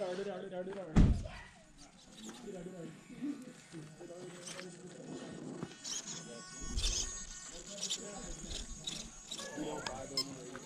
I don't know.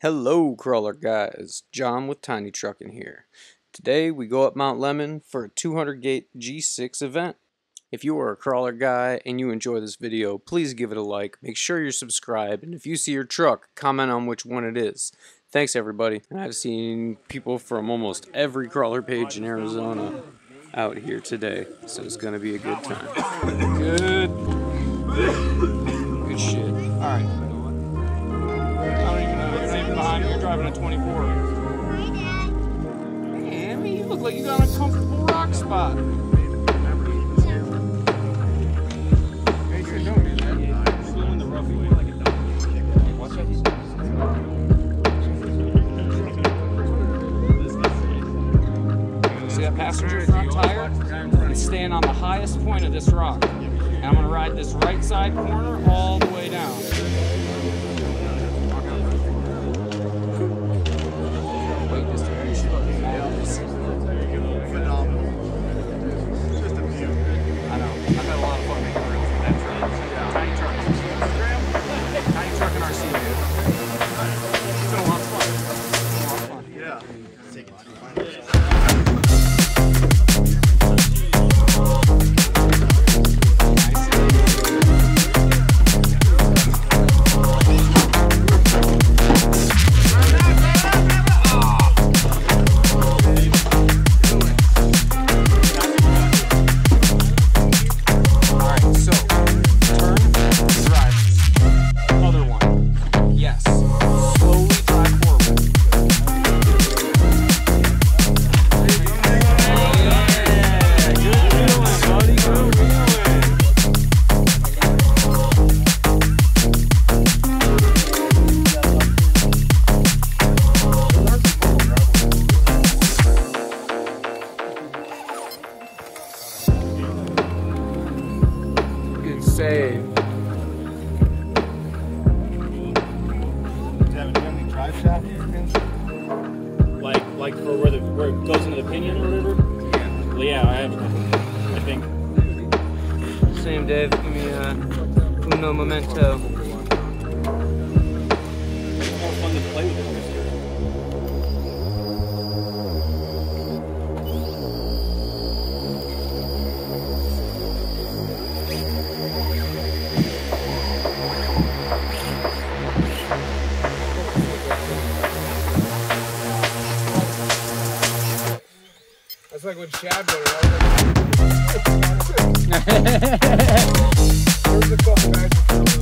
Hello, crawler guys. John with Tiny Truckin' here. Today we go up Mount Lemmon for a 200 gate G6 event. If you are a crawler guy and you enjoy this video, please give it a like. Make sure you're subscribed, and if you see your truck, comment on which one it is. Thanks, everybody. I've seen people from almost every crawler page in Arizona out here today, so it's going to be a good time. Good driving a 24. You look like you got a comfortable rock spot. Passenger front tire? It's staying on the highest point of this rock. And I'm gonna ride this right side corner all the way down. That's like when Chad went around. Where's the fuck magic?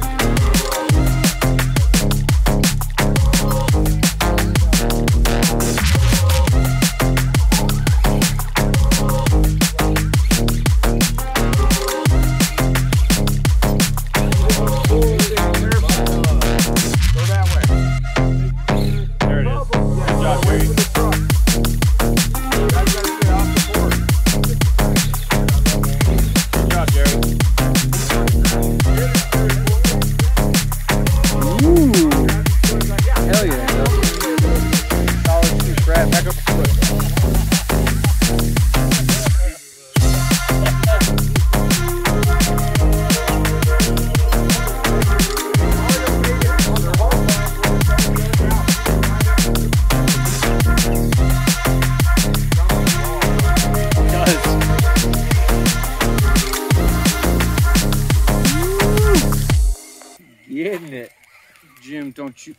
Don't you.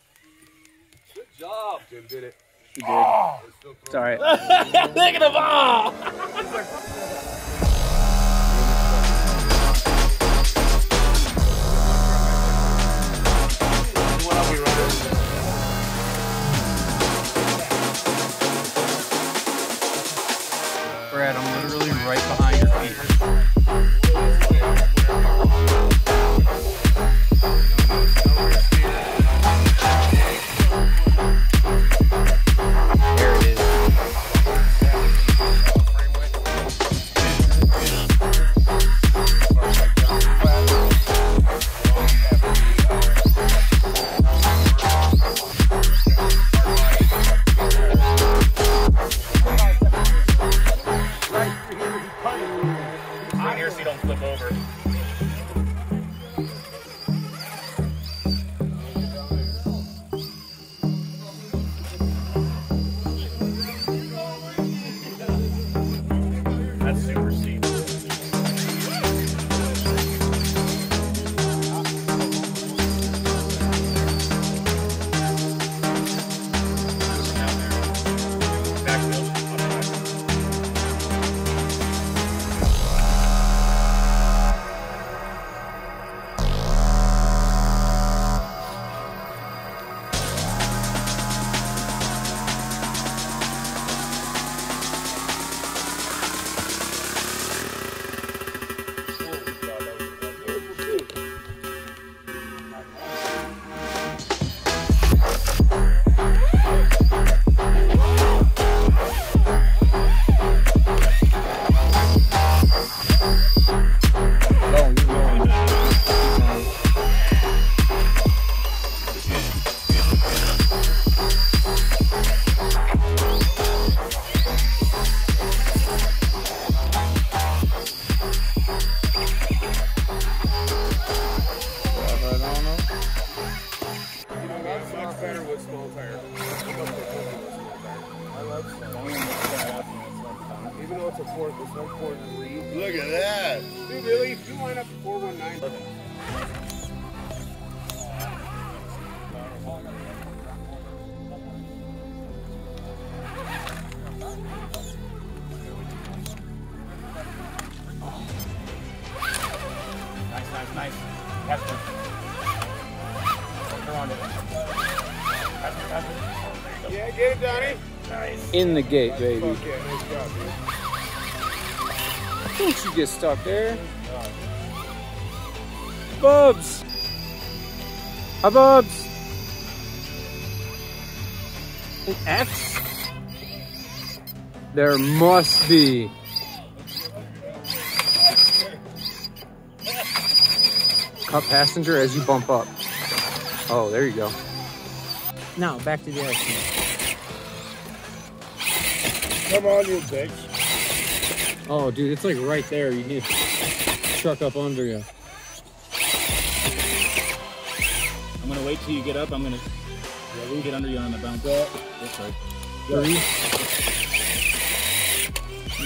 Good job. Jim did it. He did. It's all right. Look at the ball! Brad, I'm literally right behind That's super In the gate, baby. Fuck yeah, nice job, dude. Don't you get stuck there. Bubs! Hi, Bubs! An X? There must be. Cut passenger as you bump up. Oh, there you go. Now, back to the action. Come on, you bitch. Oh, dude, it's like right there. You need to truck up under you. Wait till you get up. I'm gonna get under you on the bounce. This way. Three.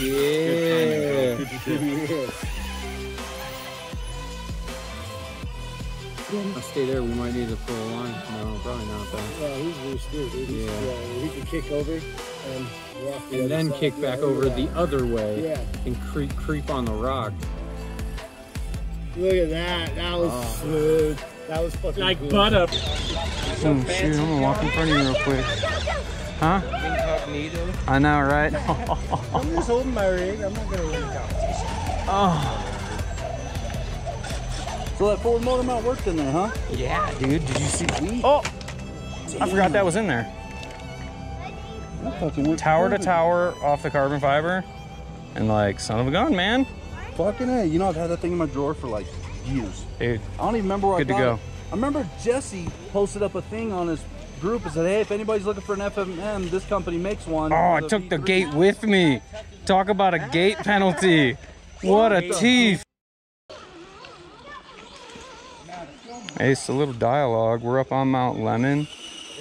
Yeah. I'll stay there. We might need to pull a line. No, probably not though. Yeah, he's loose too, dude. He's- Yeah. yeah, he can kick over and walk the And then side. kick back Yeah, over yeah. the other way Yeah. and creep creep on the rock. Look at that. That was Oh. smooth. That was fucking Like cool. butter. Oh shoot, I'm gonna walk in front of you real quick. Huh? Incognito. I know, right? I'm just holding my rig. I'm not gonna win the competition. oh. So that Ford motor mount worked in there, huh? Yeah, dude. Did you see? Oh, I forgot that was in there. That fucking worked Tower to tower off the carbon fiber, and like son of a gun, man. Fucking hey, you know I've had that thing in my drawer for like years. Dude, I don't even remember where Good to I got go. it. I remember Jesse posted up a thing on his group and said, "Hey, if anybody's looking for an FMM, this company makes one." oh, I took the V3." gate with me. Talk about a gate penalty. What a teeth. Hey, it's a little dialogue. We're up on Mount Lemmon.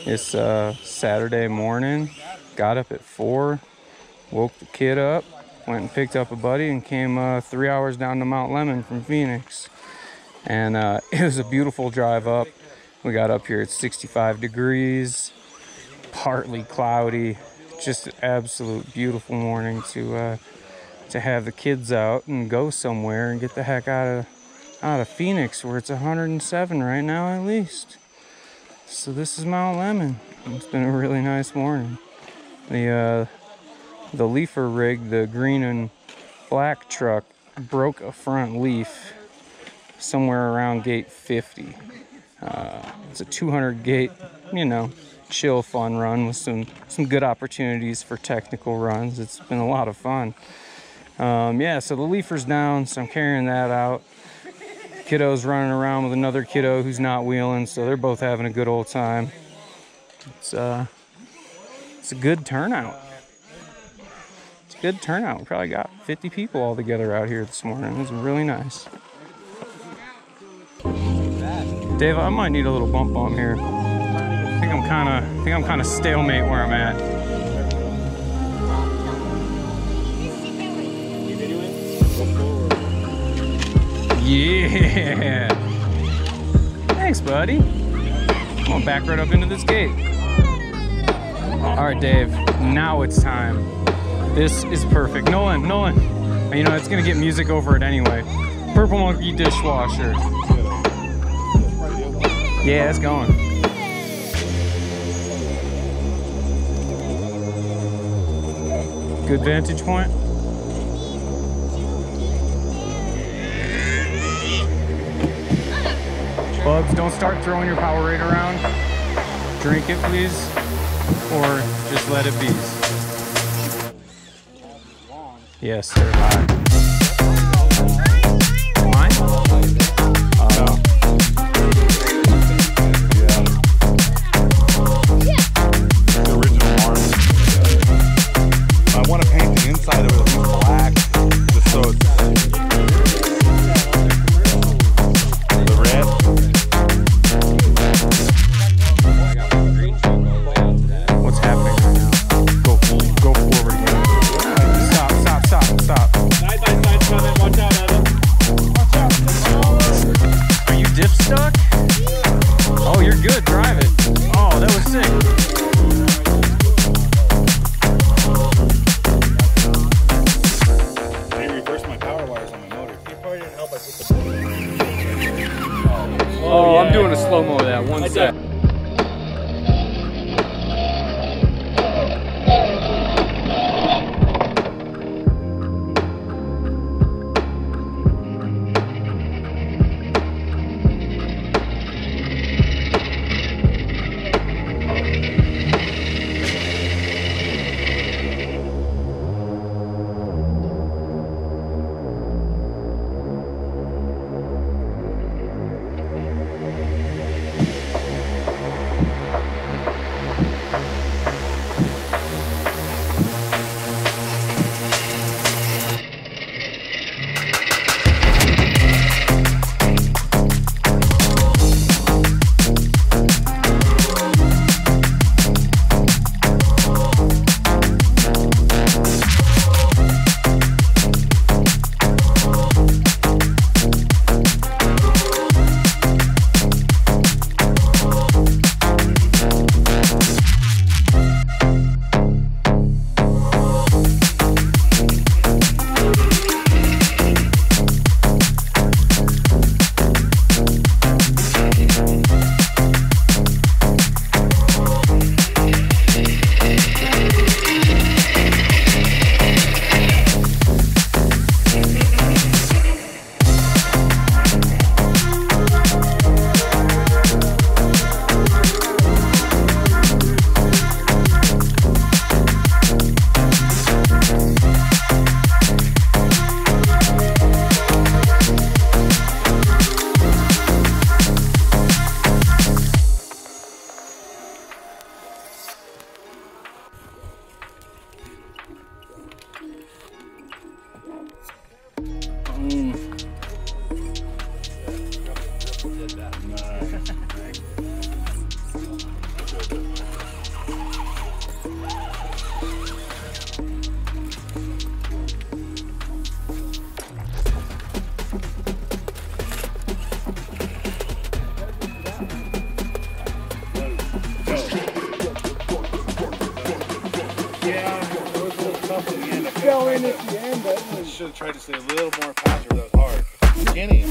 It's uh, Saturday morning. Got up at four, woke the kid up, went and picked up a buddy, and came uh, three hours down to Mount Lemmon from Phoenix. And uh, it was a beautiful drive up. We got up here at 65 degrees, partly cloudy. Just an absolute beautiful morning to uh, to have the kids out and go somewhere and get the heck out of out of Phoenix where it's 107 right now at least. So this is Mount Lemmon. It's been a really nice morning. The uh, the leafer rig, the green and black truck, broke a front leaf somewhere around gate 50. Uh, it's a 200 gate, you know, chill fun run with some some good opportunities for technical runs. It's been a lot of fun. Um, yeah, so the leafer's down, so I'm carrying that out. Kiddo's running around with another kiddo who's not wheeling, so they're both having a good old time. It's uh, it's a good turnout. It's a good turnout. We probably got 50 people all together out here this morning. It's really nice. Dave, I might need a little bump bump here. I think I'm kind of, I think I'm kind of stalemate where I'm at. Yeah. Thanks, buddy. I'm back right up into this gate. All right, Dave. Now it's time. This is perfect. Nolan, Nolan. You know it's gonna get music over it anyway. Purple Monkey dishwasher. Yeah, it's going. Good vantage point. Bugs, don't start throwing your power Powerade around. Drink it, please, or just let it be. Yes, hot. I'm doing a slow-mo of that one I set. Did. did that. Going at the end, but should have tried to stay a little more faster. That was hard. Beginning.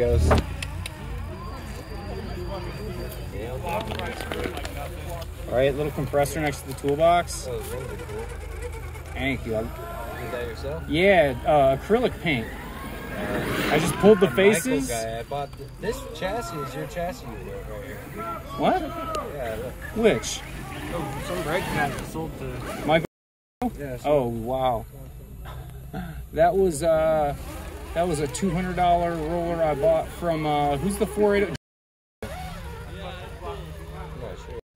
It came with some Legos. All right, little compressor next to the toolbox. Cool. Thank you. I- Did that yourself? Yeah, uh, acrylic paint. I just pulled the faces. guy. I bought th- this chassis. Is your chassis you right here? What? Yeah. Look. Which? some brake pads sold to. Michael? Yeah. Oh wow. That was uh, that was a two hundred dollar roller I bought from uh, who's the four eight?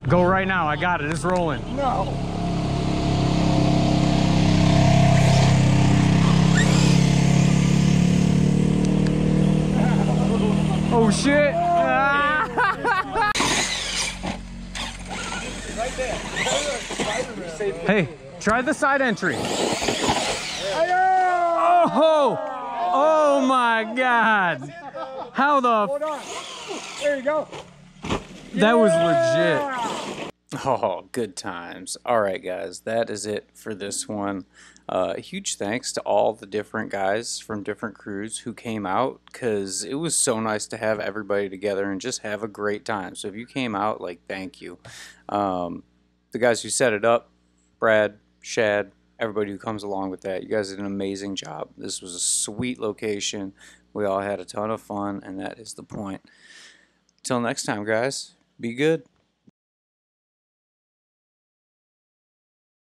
Go right now. I got it. It's rolling. No. Oh shit! hey, try the side entry. Oh! Oh my god! How the? Hold on. There you go. That was legit. Oh, good times. All right, guys, that is it for this one. Uh, huge thanks to all the different guys from different crews who came out because it was so nice to have everybody together and just have a great time. So if you came out, like, thank you. Um, the guys who set it up, Brad, Shad, everybody who comes along with that, you guys did an amazing job. This was a sweet location. We all had a ton of fun, and that is the point. Till next time, guys, be good.